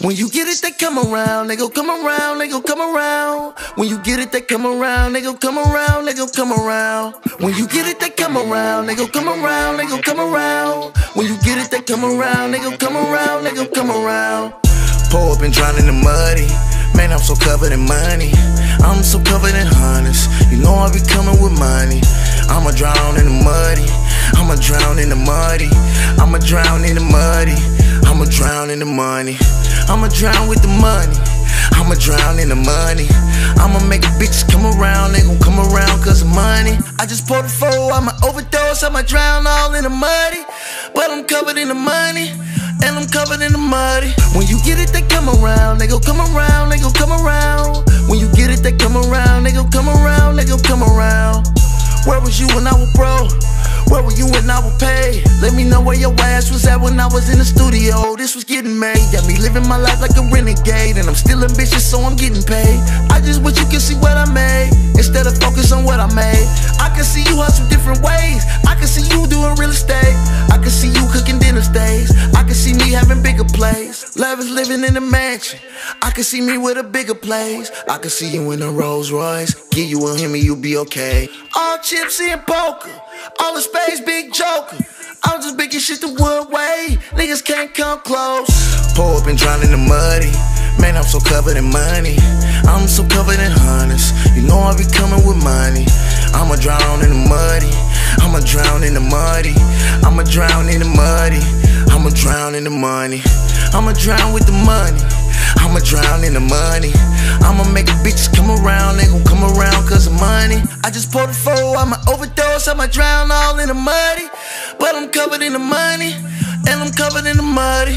When you get it, they come around, they gon' come around, they gon' come around. When you get it, they come around, they gon' come around, they gon' come around. When you get it, they come around, they gon' come around, they gon' come around. When you get it, they come around, they gon' come around, they gon' come around. Pour up and drown in the muddy. Man, I'm so covered in money. I'm so covered in hundreds. You know I be coming with money. I'ma drown in the muddy. I'ma drown in the muddy. I'ma drown in the muddy. I'ma drown in the money. I'ma drown with the money. I'ma drown in the money. I'ma make bitches come around. They gon' come around cause of money. I just poured a four, I'ma overdose. I'ma drown all in the muddy. But I'm covered in the money. And I'm covered in the muddy. When you get it, they come around. They gon' come around. They gon' come around. When you get it, they come around. They gon' come around. They gon' come around. Where was you when I was broke? Where were you when I was paid? Let me know where your ass was at when I was in the studio. This was getting made. Got me living my life like a renegade. And I'm still ambitious, so I'm getting paid. I just wish you could see what I made. Instead of focus on what I made. I can see you hustle different ways. I can see you doing real estate. Love is living in a mansion. I can see me with a bigger place. I can see you in a Rolls Royce. Give you a Hemi, you'll be okay. All chips in poker. All the space, big joker. I'm just big shit the wood way. Niggas can't come close. Pour up and drown in the muddy. Man, I'm so covered in money. I'm so covered in hundreds. You know I be coming with money. I'ma drown in the muddy. I'ma drown in the muddy. I'ma drown in the muddy. I'ma drown in the money. I'ma drown with the money. I'ma drown in the money. I'ma make the bitches come around. They gon' come around cause of money. I just poured a four. I'ma overdose. I'ma drown all in the muddy. But I'm covered in the money. And I'm covered in the muddy.